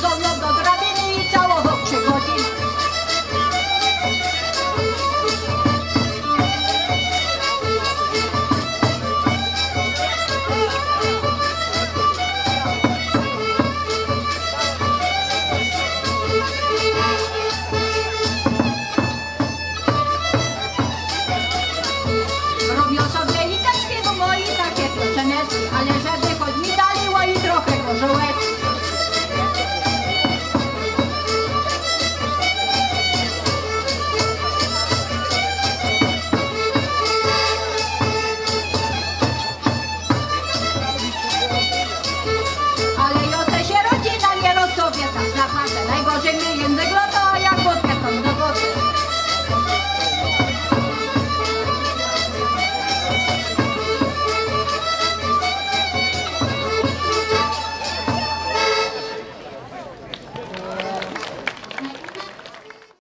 yo, yo, yo. najgorzej mi język lata.